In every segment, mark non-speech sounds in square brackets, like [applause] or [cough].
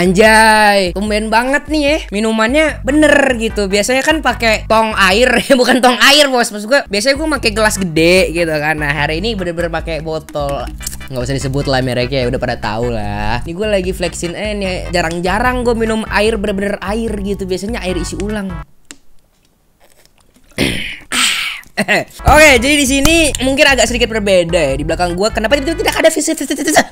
Anjay, tumben banget nih ya. Minumannya bener gitu. Biasanya kan pakai tong air, [laughs] bukan tong air bos. Maksud gue, biasanya gue pakai gelas gede gitu kan. Nah hari ini bener-bener pakai botol nggak usah disebut lah mereknya ya udah pada tahu lah ini gue lagi flexin eh nih jarang-jarang gue minum air bener-bener air gitu biasanya air isi ulang [laughs] Oke, jadi di sini mungkin agak sedikit berbeda ya di belakang gua. Kenapa tiba-tiba tidak ada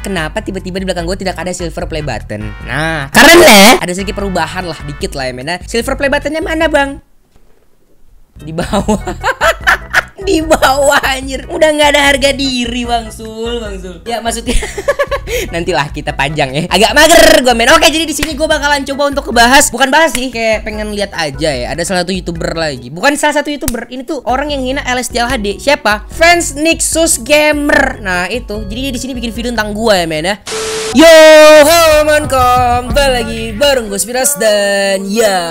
Kenapa tiba-tiba di belakang gua tidak ada silver play button? Nah, karena ada sedikit perubahan lah, dikit lah ya, men. Nah, silver play buttonnya mana, Bang? Di bawah. [laughs] di bawah anjir. Udah nggak ada harga diri bang sul. Bang sul. Ya maksudnya [laughs] nantilah kita panjang ya. Agak mager gue men. Oke jadi di sini gue bakalan coba untuk kebahas. Bukan bahas sih kayak pengen lihat aja ya. Ada salah satu youtuber lagi. Bukan salah satu youtuber ini tuh orang yang hina LSDL HD siapa? Fans Nixus Gamer. Nah itu. Jadi dia di sini bikin video tentang gue ya men ya. Yo man kembali lagi bareng gue Spiras dan ya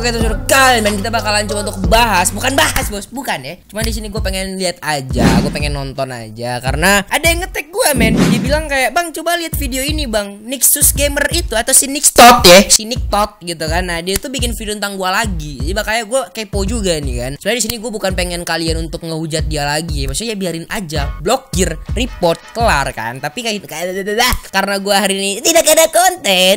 Oke terus kalian kita bakalan coba untuk bahas, bukan bahas bos, bukan ya. Cuma di sini gue pengen lihat aja, gue pengen nonton aja karena ada yang ngetek gue men. Dia bilang kayak bang coba lihat video ini bang, Nixus gamer itu atau si Nixtot ya, si Nixtot gitu kan. Nah dia tuh bikin video tentang gue lagi, jadi makanya gue kepo juga nih kan. Sebenarnya di sini gue bukan pengen kalian untuk ngehujat dia lagi, maksudnya ya biarin aja, blokir, report, kelar kan. Tapi kayak [laughs] karena gue hari ini tidak ada konten.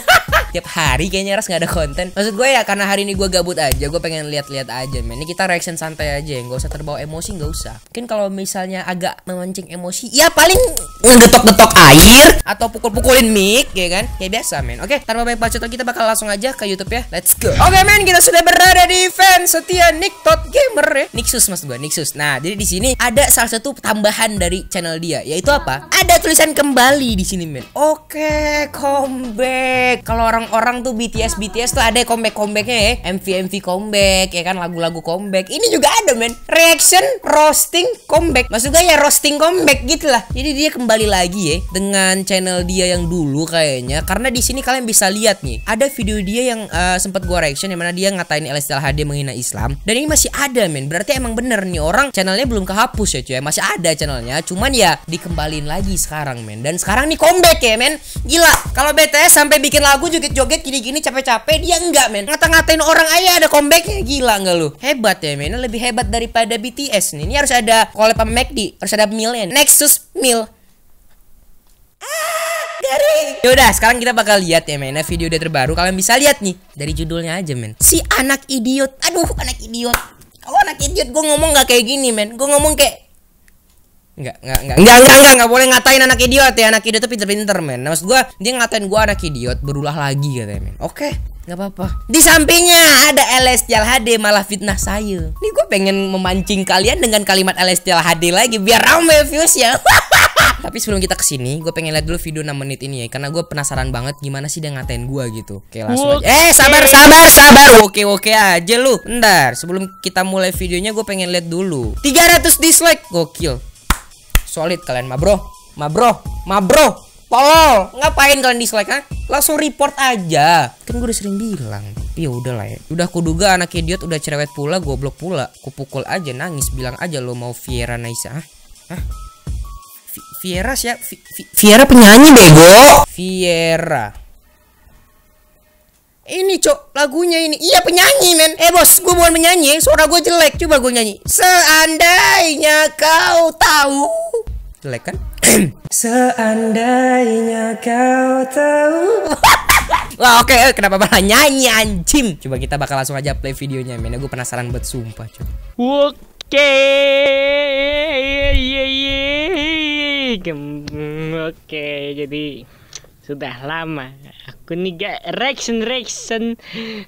[laughs] Tiap hari kayaknya ras nggak ada konten. Maksud gue ya karena hari ini gue gabut aja, gue pengen lihat-lihat aja, men. Ini kita reaction santai aja, nggak usah terbawa emosi, nggak usah. Mungkin kalau misalnya agak memancing emosi, ya paling ngegetok-getok air atau pukul-pukulin mic, ya kan? Ya biasa, men. Oke, tanpa banyak bacot kita bakal langsung aja ke YouTube ya. Let's go. Oke, men, kita sudah berada di fans setia Nick Tot Gamer ya. Nixus mas gue, Nixus. Nah, jadi di sini ada salah satu tambahan dari channel dia, yaitu apa? Tulisan kembali di sini, men. Oke, comeback. Kalau orang orang-orang tuh BTS BTS tuh ada comeback comebacknya ya MV MV comeback ya kan? Lagu-lagu comeback. Ini juga ada men. Reaction roasting comeback. Maksud gue ya roasting comeback gitu lah. Jadi dia kembali lagi ya dengan channel dia yang dulu kayaknya. Karena di sini kalian bisa lihat nih ada video dia yang uh, eh, sempat gue reaction yang mana dia ngatain LSTL HD menghina Islam. Dan ini masih ada men. Berarti emang bener nih orang channelnya belum kehapus ya cuy. Masih ada channelnya. Cuman ya dikembalin lagi sekarang men. Dan sekarang nih comeback ya men. Gila kalau BTS sampai bikin lagu joget-joget gini-gini capek-capek dia enggak men. Ngata-ngatain orang aja ada comebacknya. Gila enggak lu? Hebat ya men. Lebih hebat daripada BTS nih. Ini harus ada collab sama McD harus ada Milen Nexus Mil. Ah, garing. Yaudah sekarang kita bakal lihat ya men Video dia terbaru. Kalian bisa lihat nih Dari judulnya aja men. Si anak idiot. Aduh anak idiot. Kalau anak idiot. Gue ngomong gak kayak gini men. Gue ngomong kayak Enggak, enggak, enggak, enggak, enggak, enggak, enggak boleh ngatain anak idiot ya. Anak idiot tuh pinter-pinter, men. Nah, maksud gua, dia ngatain gua anak idiot, berulah lagi katanya, men. Oke, nggak apa-apa. Di sampingnya ada LSTL HD malah fitnah saya. Nih gue pengen memancing kalian dengan kalimat LSTL HD lagi biar rame views ya. [laughs] Tapi sebelum kita ke sini, gue pengen lihat dulu video 6 menit ini ya, karena gue penasaran banget gimana sih dia ngatain gue gitu. Oke langsung aja. Eh sabar sabar sabar. Oke oke aja lu. Bentar, sebelum kita mulai videonya gue pengen lihat dulu. 300 dislike, gokil solid kalian ma bro. Ma bro. Ma bro. Tolol. Ngapain kalian dislike kan langsung report aja. Kan gue udah sering bilang. Ya udah lah ya. Udah kuduga anak idiot udah cerewet pula goblok pula. Kupukul aja nangis bilang aja lo mau Viera Naisa Hah? Hah? Viera siapa? Viera penyanyi bego! Viera. Ini cok lagunya ini. Iya penyanyi men. Eh bos gue bukan penyanyi. Suara gue jelek. Coba gue nyanyi. Seandainya kau tahu Jelek kan? [clears throat] Seandainya kau tahu. [laughs] Wah oke okay, kenapa malah nyanyi anjing? Coba kita bakal langsung aja play videonya men. Gue penasaran buat sumpah coba. Oke. Oke jadi sudah lama. Aku nih gak reaction reaction.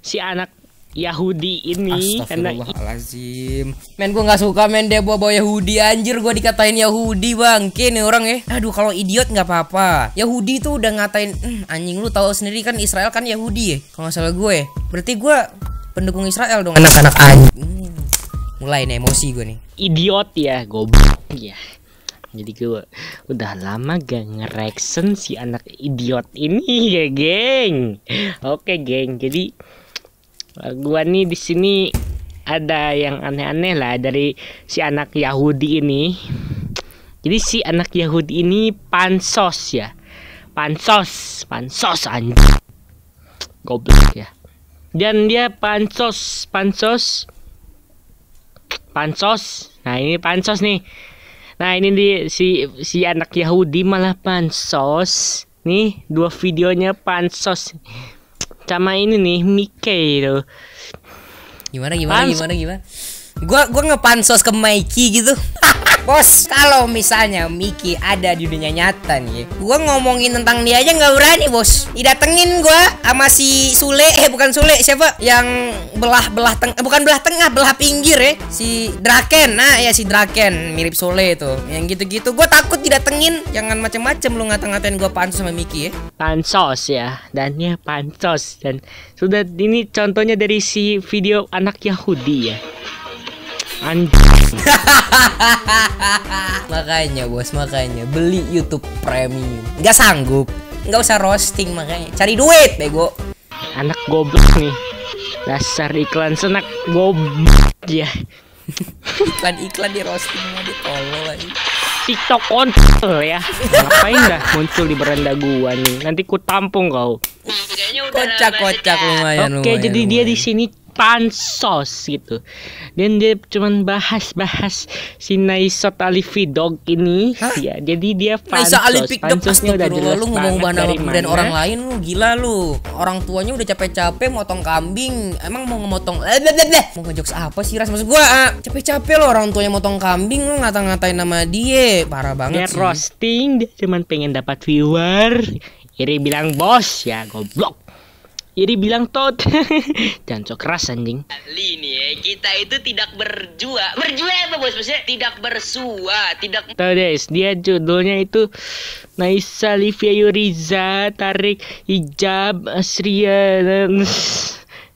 Si anak Yahudi ini Astagfirullahalazim. Men gue gak suka men dia bawa-bawa Yahudi Anjir. Gue dikatain Yahudi bang. Kini orang ya. Aduh kalau idiot gak apa-apa. Yahudi tuh udah ngatain hm, Anjing lu tahu sendiri kan Israel kan Yahudi ya? Kalau gak salah gue. Berarti gue pendukung Israel dong. Anak-anak anjing hmm, Mulai nih emosi gue nih. Idiot ya Goblok ya. Jadi gue udah lama gak ngereaction si anak idiot ini ya [laughs] geng. Oke geng. Jadi gua nih di sini ada yang aneh-aneh lah dari si anak Yahudi ini. Jadi si anak Yahudi ini pansos ya. Pansos pansos anjing goblok ya. Dan dia pansos pansos. Pansos. Nah ini pansos nih. Nah ini di si si anak Yahudi malah pansos. Nih dua videonya pansos sama ini nih Mickey tuh Gimana gimana Pans- gimana gimana? Gua gua ngepansos ke Mikey gitu. [laughs] Bos, kalau misalnya Miki ada di dunia nyata nih, gua ngomongin tentang dia aja nggak berani, bos. Didatengin gua sama si Sule, eh bukan Sule, siapa? Yang belah belah teng, eh, bukan belah tengah, belah pinggir ya. Si Draken, nah ya si Draken, mirip Sule itu. Yang gitu-gitu, gua takut didatengin. Jangan macem-macem lu ngata-ngatain gua pansos sama Miki ya. pansos ya dan ya pansos dan sudah ini contohnya dari si video anak Yahudi ya anjing. [laughs] Makanya bos makanya. Beli YouTube Premium. Nggak sanggup. Nggak usah roasting makanya. Cari duit bego. Anak goblok nih. Dasar iklan senak goblok ya [laughs] iklan iklan di roasting mau ditolol aja. TikTok on ya. Ngapain dah muncul di beranda gua nih? Nanti ku tampung kau. Kocak kocak lumayan Oke, lumayan, jadi dia di lumayan. sini pansos gitu. Dan dia cuman bahas-bahas si Naisot Alifi Dog ini. Hah? Ya, jadi dia pansos. Naisa Ali Pick Dog Pansosnya udah jelas lu ngomong banget mana. orang lain lu gila lu orang tuanya udah capek-capek motong kambing emang mau ngemotong eh, mau ngejokes apa sih ras maksud gua ah, capek-capek lo orang tuanya motong kambing lu ngata-ngatain nama dia parah Dia banget sih roasting, dia cuman pengen dapat viewer. Iri bilang bos ya goblok. Iri bilang tot. [laughs] Jangan sok keras anjing. Lini ya, kita itu tidak berjua. Berjua apa bos? Maksudnya tidak bersua, tidak Tuh guys, dia judulnya itu Naisa Livia Yuriza tarik hijab Asria dan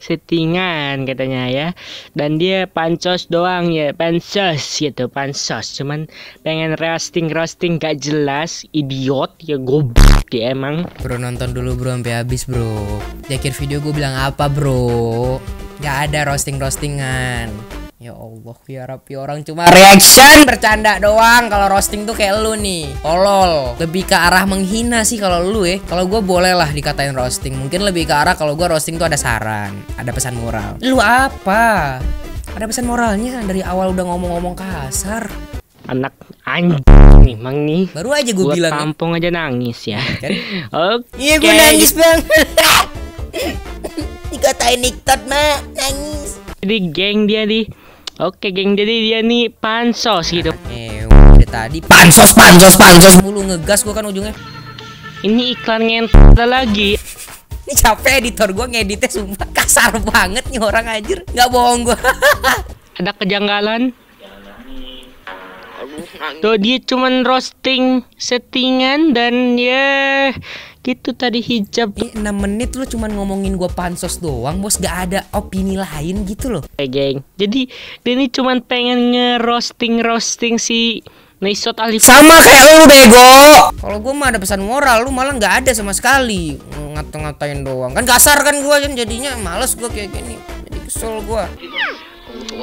settingan katanya ya dan dia pansos doang ya pansos gitu pansos cuman pengen roasting roasting gak jelas idiot ya goblok ya emang Bro nonton dulu bro sampai habis bro. Di akhir video gue bilang apa bro? Gak ada roasting roastingan. Ya Allah ya Rabbi orang cuma reaction bercanda doang. Kalau roasting tuh kayak lu nih. Tolol. Lebih ke arah menghina sih kalau lu ya. Kalau gue boleh lah dikatain roasting. Mungkin lebih ke arah kalau gue roasting tuh ada saran ada pesan moral. Lu apa? Ada pesan moralnya dari awal udah ngomong-ngomong kasar. Anak anjing nih mang nih. Baru aja gue gua bilang. tampung aja nangis ya. Kan? [laughs] oke. Iya gue nangis bang. [laughs] Dikatain Niktot mak. Nangis. Jadi geng dia di oke geng. Jadi dia nih pansos gitu. Eh tadi Pansos pansos pansos Mulu ngegas gue kan ujungnya. Ini iklan ngentot lagi. Ini capek editor gue ngeditnya sumpah. Kasar banget nih orang anjir. Gak bohong gue [laughs] ada kejanggalan? Tuh dia cuman roasting settingan dan ya gitu tadi hijab. Ini 6 menit lu cuman ngomongin gue pansos doang Bos. Gak ada opini lain gitu loh. Eh, geng. Jadi dia ini cuman pengen nge-roasting roasting si Naisot Alif. Sama kayak lu bego. Kalau gue mah ada pesan moral Lu malah gak ada sama sekali. Ngata-ngatain doang. Kan kasar kan gue kan jadinya Males gue kayak gini. Jadi kesel gue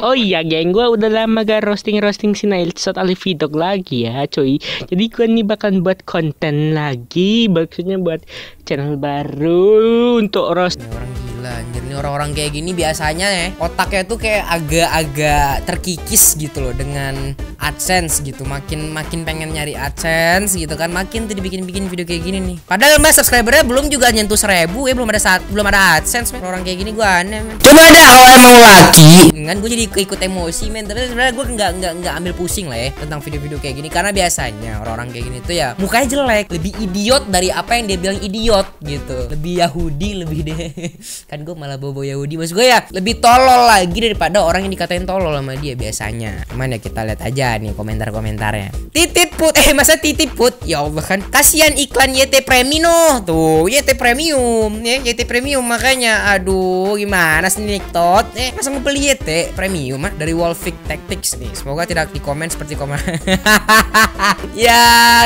Oh iya geng, gua udah lama gak roasting-roasting si Naisot Alif Dog lagi ya cuy. Jadi gua nih bakal buat konten lagi, maksudnya buat channel baru untuk roast orang gila anjir. Nih orang-orang kayak gini biasanya ya otaknya tuh kayak agak-agak terkikis gitu loh dengan AdSense gitu. Makin makin pengen nyari AdSense gitu kan makin tuh dibikin-bikin video kayak gini nih. Padahal mbak subscribernya belum juga nyentuh seribu ya belum ada saat belum ada AdSense men. Orang kayak gini gua aneh men. Cuma ada kalau emang laki kan gue jadi keikut emosi men. Tapi sebenarnya gue nggak nggak nggak ambil pusing lah ya tentang video-video kayak gini. Karena biasanya orang-orang kayak gini tuh ya mukanya jelek. Lebih idiot dari apa yang dia bilang idiot gitu. Lebih Yahudi lebih deh. [laughs] Kan gue malah bobo Yahudi. Maksud gue ya lebih tolol lagi daripada orang yang dikatain tolol sama dia biasanya. Cuman ya kita lihat aja nih komentar-komentarnya. Titit put eh masa titit put? Ya Allah kan kasihan iklan YT Premium. Tuh YT Premium ya. YT Premium makanya. Aduh gimana sih Niktot? Eh masa mau beli YT Premium ah dari Wolfik Tactics nih. Semoga tidak di komen seperti komen. [laughs] ya,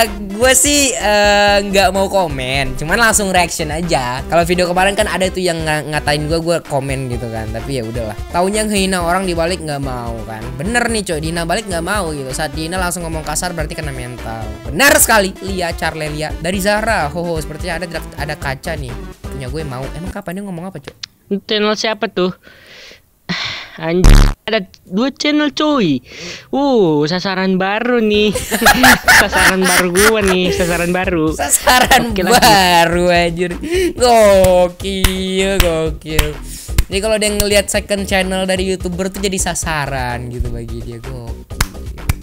gue sih eh, nggak mau komen, cuman langsung reaction aja. Kalau video kemarin kan ada tuh yang ng- ngatain gue, gue komen gitu kan. Tapi ya udahlah. Taunya ngehina orang dibalik nggak mau kan. Bener nih coy, dihina balik nggak mau gitu. Saat dihina langsung ngomong kasar berarti kena mental. Benar sekali, Lia Charlelia dari Zara. Hoho, sepertinya ada ada kaca nih. Punya gue mau. Emang kapan dia ngomong apa coy? Channel siapa tuh? Anjir, ada dua channel cuy. Uh, sasaran baru nih. [laughs] sasaran baru gua nih, sasaran baru. sasaran Oke, baru anjir. Gokil gokil. Jadi kalau dia ngelihat second channel dari youtuber tuh jadi sasaran gitu bagi dia. Gokil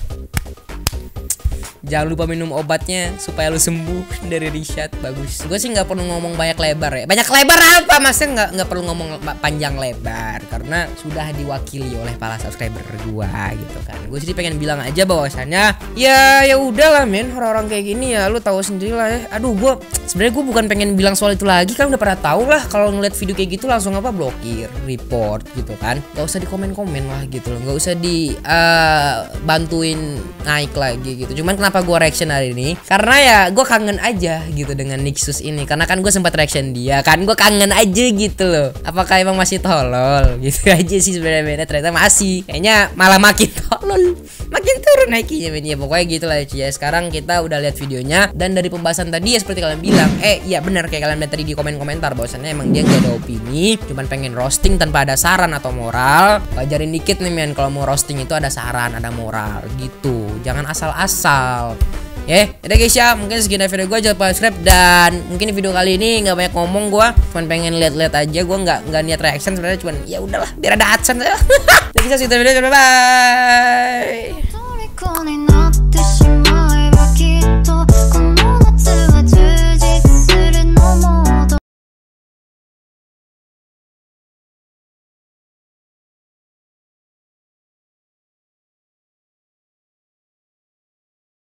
Jangan lupa minum obatnya supaya lu sembuh dari Rishad bagus. Gue sih nggak perlu ngomong banyak lebar ya. Banyak lebar apa? Maksudnya nggak nggak perlu ngomong pa- panjang lebar karena sudah diwakili oleh para subscriber gua gitu kan. Gue sih pengen bilang aja bahwasannya ya ya udahlah men orang-orang kayak gini ya lu tahu sendiri lah ya. Aduh gue sebenarnya gue bukan pengen bilang soal itu lagi kan udah pada tahu lah kalau ngeliat video kayak gitu langsung apa blokir, report gitu kan. Gak usah di komen-komen lah gitu loh. Gak usah di eh, bantuin naik lagi gitu. Cuman kenapa gue reaction hari ini? Karena ya gue kangen aja gitu dengan Nixus ini. Karena kan gue sempat reaction dia kan. Gue kangen aja gitu loh. Apakah emang masih tolol? [laughs] Gitu aja sih sebenarnya ternyata masih. Kayaknya malah makin tolol. Makin turun naiknya men ya pokoknya gitu lah ya Sekarang kita udah lihat videonya dan dari pembahasan tadi ya seperti kalian bilang, eh iya benar kayak kalian lihat tadi di komen komentar bahwasannya emang dia nggak ada opini, cuman pengen roasting tanpa ada saran atau moral. Ajarin dikit nih men kalau mau roasting itu ada saran, ada moral gitu. Jangan asal-asal. Eh, ya udah guys ya mungkin segini video gue jangan lupa subscribe dan mungkin video kali ini nggak banyak ngomong gue cuma pengen lihat-lihat aja gue nggak nggak niat reaction sebenarnya cuma ya udahlah biar ada adsense ya bisa segitu video bye bye